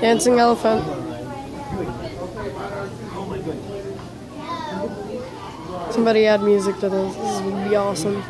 Dancing elephant. Somebody add music to this. This would be awesome.